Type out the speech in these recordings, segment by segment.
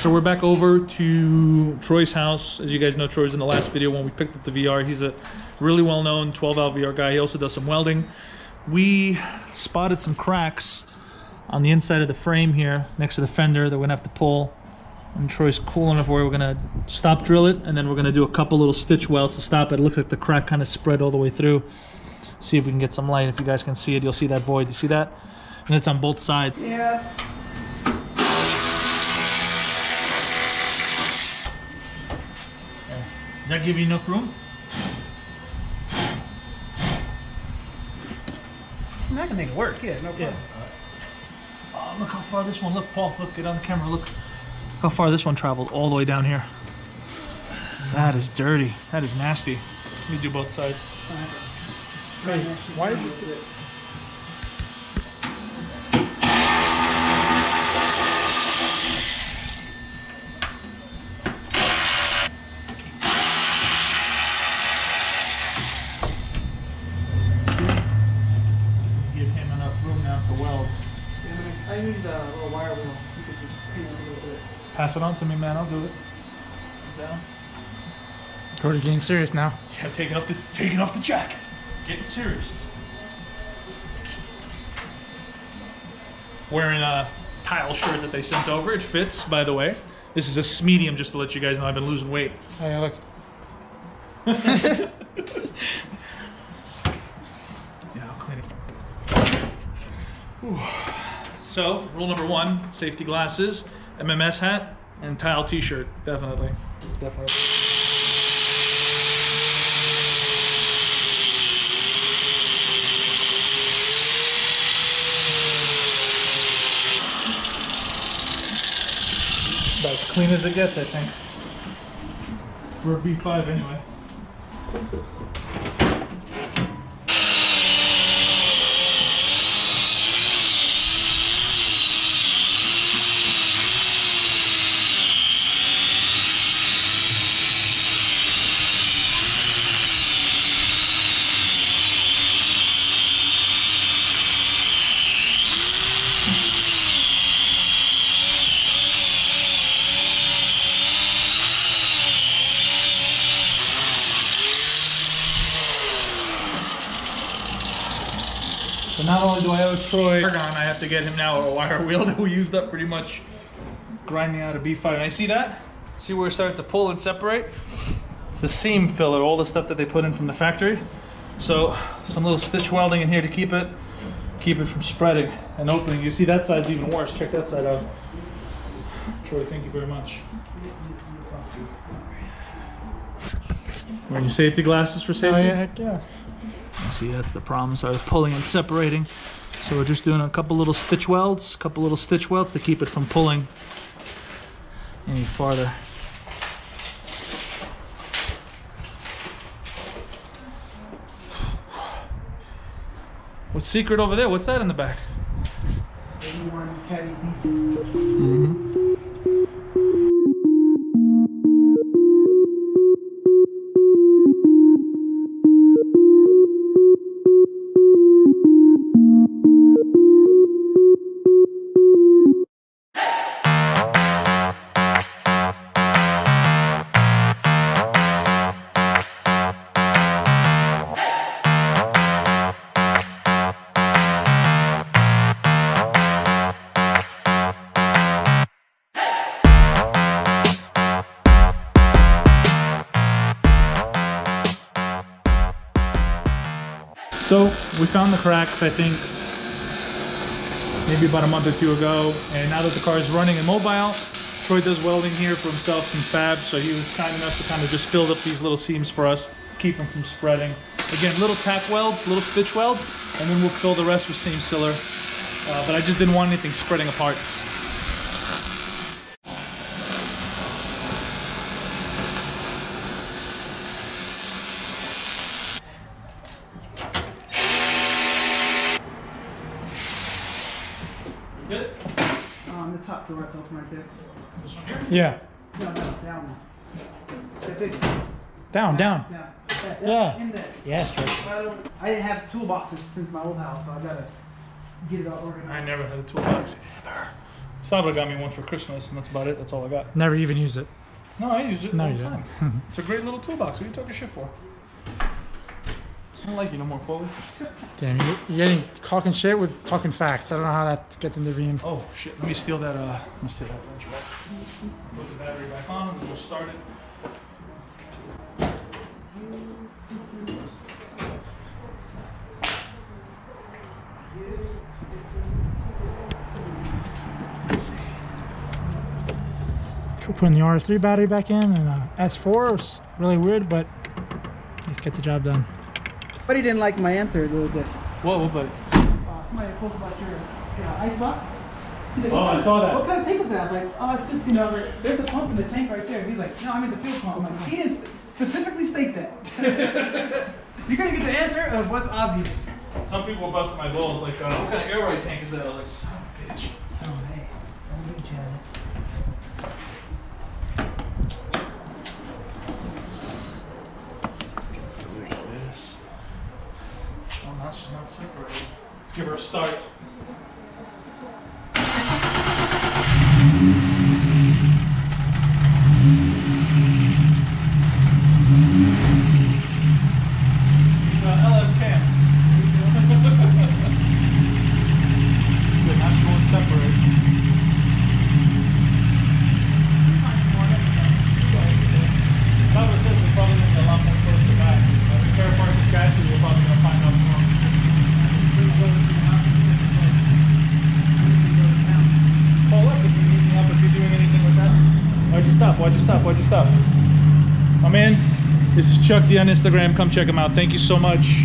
So we're back over to Troy's house. As you guys know, Troy's in the last video when we picked up the VR. He's a really well-known 12 valve VR guy. He also does some welding. We spotted some cracks on the inside of the frame here next to the fender that we're gonna have to pull. And Troy's cool enough where we're gonna stop drill it and then we're gonna do a couple little stitch welds to stop it. It looks like the crack kind of spread all the way through. See if we can get some light. If you guys can see it, you'll see that void. You see that? And it's on both sides. Yeah. That give you enough room? I, mean, I can make it work. Yeah, no problem. Oh, look how far this one. Look, Paul. Look, get on the camera. Look how far this one traveled all the way down here. That is dirty. That is nasty. Let me do both sides. Why? Give him enough room now to weld. Yeah, I, mean, I use a little wire wheel. You could just clean up a little bit. Pass it on to me, man. I'll do it. Down. Cody getting serious now. Yeah, taking off the taking off the jacket. Getting serious. Wearing a Tial shirt that they sent over. It fits, by the way. This is a medium, just to let you guys know I've been losing weight. Oh yeah, look. Yeah, I'll clean it. Whew. So, rule number one: safety glasses, MMS hat, and Tial T-shirt. Definitely, definitely. About as clean as it gets, I think. For a B5 anyway. So not only do I Troy Argon, I have to get him now a wire wheel that we used up pretty much grinding out a B5. And I see that? See where it started to pull and separate? It's the seam filler, all the stuff that they put in from the factory. So some little stitch welding in here to keep it keep it from spreading and opening. You see that side's even worse. Check that side out. Troy, thank you very much. Wearing your safety glasses for safety? Oh yeah, heck yeah. See, that's the problem. So I was pulling and separating. So we're just doing a couple little stitch welds, a couple little stitch welds to keep it from pulling any farther. What's secret over there? What's that in the back? 81 Caddy DC. So we found the cracks, I think, maybe about a month or two ago. And now that the car is running and mobile, Troy does welding here for himself and fab. So he was kind enough to kind of just fill up these little seams for us, keep them from spreading. Again, little tack welds, little stitch welds, and then we'll fill the rest with seam sealer. Uh, but I just didn't want anything spreading apart. Good? Um, the top drawer, it's open right there. This one here? Yeah. No, no, down one. That big. Down, down. Down. That, that, Yeah. In there. Yes, Troy. I I didn't have toolboxes since my old house, so I gotta get it all organized. I never had a toolbox ever. Stavra got me one for Christmas, and that's about it. That's all I got. Never even use it. No, I use it No, all the time. it's a great little toolbox. What are you talking shit for? I don't like you no more, Chloe. Damn, you- you're getting talking shit with talking facts. I don't know how that gets into being. Oh shit! Let me steal that. Uh, let me steal that back. Put the battery back on, and then we'll start it. We're putting the R3 battery back in and uh, S4 is really weird, but it gets the job done. But he didn't like my answer a little bit. Whoa, but Uh, somebody posted about your, your ice box. He's like, Oh, I kind of- saw that. What kind of tank was that? I was like, oh, it's just, you know, there's a pump in the tank right there. He's like, no, I mean the fuel pump. I'm like, he didn't specifically state that. You're gonna get the answer of what's obvious. some people were busting my balls. Like, uh, what kind of air ride tank is that? I was like, son of a bitch. Tell him, hey, don't be jealous. There it is. Oh, she's not separated. Let's give her a start. Uh, LS cam. Good, now she won't separate. Bubba says we're probably going to be a lot more close to back. Uh, the fair part of the chassis, we're probably going to find out more. Call us if you need me up if you're doing anything with that. Why'd you stop? Why'd you stop? Why'd you stop? My man, this is Chuck D on Instagram. Come check him out. Thank you so much.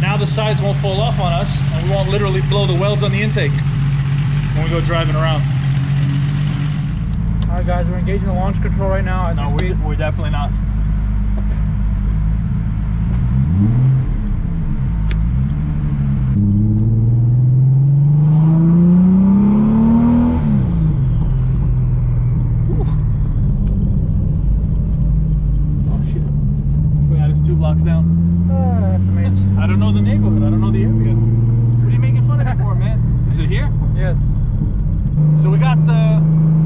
Now the sides won't fall off on us, and we won't literally blow the welds on the intake when we go driving around. All right, guys, we're engaging the launch control right now. As No, we we're, we're definitely not. Oh shit. We got us two blocks down. Ah, FMH. I don't know the neighborhood. I don't know the area. What are you making fun of me for, man? Is it here? Yes. So we got the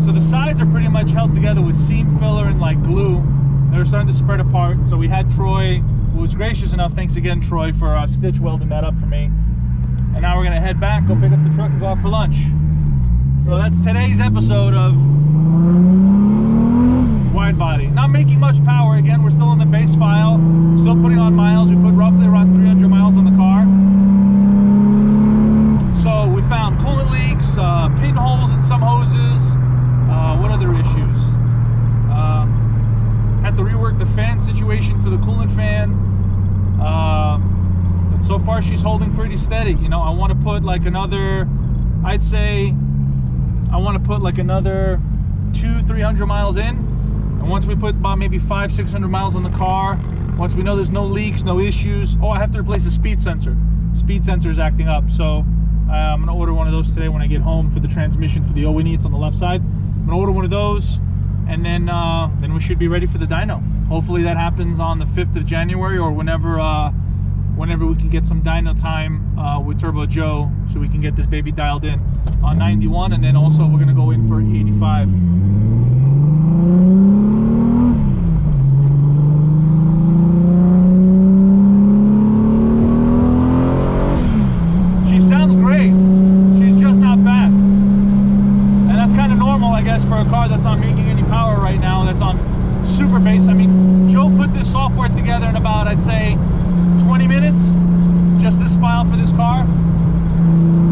so the sides are pretty much held together with seam filler and like glue. They're starting to spread apart. So we had Troy, who was gracious enough. Thanks again, Troy, for uh, stitch welding that up for me. And now we're gonna head back, go pick up the truck, and go out for lunch. So that's today's episode of wide body. Not making much power. Again, we're still in the base file, still putting on miles. We put roughly around 300 miles on the car. So we found coolant leaks, uh, pinholes in some hoses. Uh, what other issues? Uh, the fan situation for the coolant fan. Uh, but so far she's holding pretty steady. You know, I want to put like another, I'd say, I want to put like another two, three hundred miles in. And once we put about maybe five, six hundred miles on the car, once we know there's no leaks, no issues. Oh, I have to replace the speed sensor. Speed sensor is acting up. So uh, I'm gonna order one of those today when I get home for the transmission for the OE It's on the left side. I'm gonna order one of those, and then uh, then we should be ready for the dyno. Hopefully that happens on the 5th of January or whenever uh, whenever we can get some dyno time uh, with Turbo Joe, so we can get this baby dialed in on 91, and then also we're gonna go in for 85. She sounds great. She's just not fast. And that's kind of normal, I guess, for a car that's not making any power right now, that's on super base. I mean, Joe put this software together in about, I'd say, 20 minutes, just this file for this car.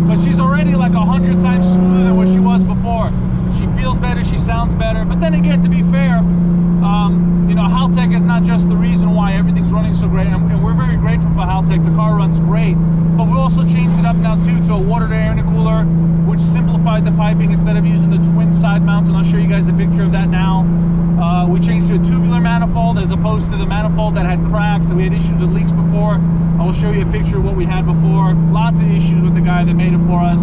But she's already like a hundred times smoother than what she was before. She feels better, she sounds better. But then again, to be fair, um, you know, Haltech is not just the reason why everything's running so great, and, and we're very grateful for Haltech. The car runs great, but we also changed it up now too to a water to air intercooler, which simplified the piping instead of using the twin side mounts. And I'll show you guys a picture of that now. Uh, we changed to a tubular manifold as opposed to the manifold that had cracks and we had issues with leaks before. I will show you a picture of what we had before. Lots of issues with the guy that made it for us.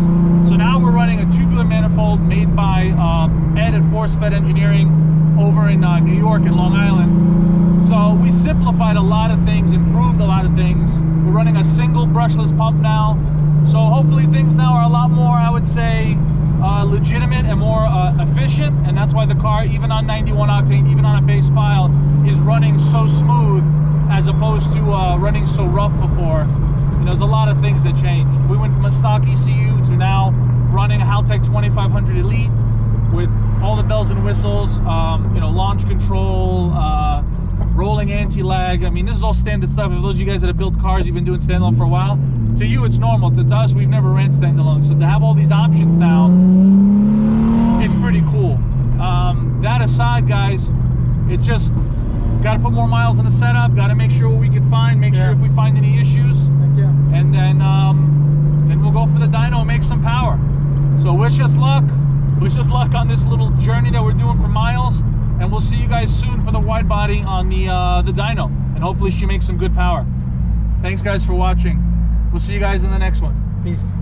So now we're running a tubular manifold made by uh, Ed at Force Fed Engineering over in uh, New York and Long Island. So we simplified a lot of things, improved a lot of things. We're running a single brushless pump now. So hopefully things now and legitimate more uh, efficient, and that's why the car, even on 91 octane, even on a base file, is running so smooth as opposed to uh, running so rough before. You know, there's a lot of things that changed. We went from a stock ECU to now running a Haltech 2500 Elite with all the bells and whistles, um, you know, launch control, uh, rolling anti-lag. I mean, this is all standard stuff. For those of you guys that have built cars, you've been doing standalone for a while. To you, it's normal. To, to us, we've never ran standalone. So to have all these options now, it's pretty cool. Um, that aside, guys, it's just got to put more miles in the setup. Got to make sure what we can find. Make sure if we find any issues, Thank you. and then um, then we'll go for the dyno and make some power. So wish us luck. Wish us luck on this little journey that we're doing for miles, and we'll see you guys soon for the wide body on the uh, the dyno, and hopefully she makes some good power. Thanks guys for watching. We'll see you guys in the next one. Peace.